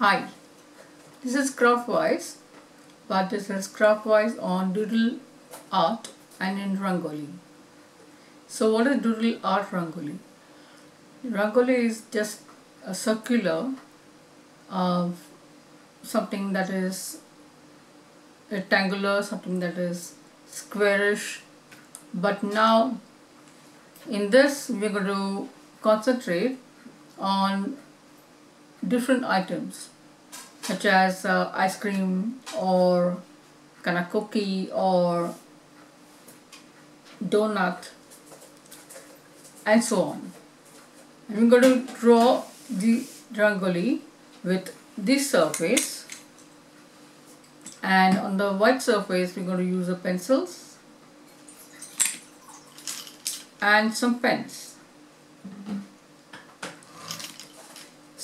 Hi, this is Craftwise, but this is Craftwise on Doodle Art and in Rangoli. So what is Doodle Art Rangoli? Rangoli is just a circular of something that is rectangular, something that is squarish, but now in this we're going to concentrate on different items such as uh, ice cream or kind of cookie or donut and so on. We're going to draw the rangoli with this surface and on the white surface we're going to use the pencils and some pens.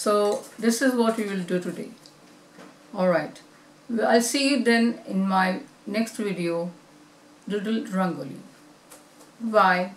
So this is what we will do today. Alright, I'll see you then in my next video, Doodle Rangoli. Bye.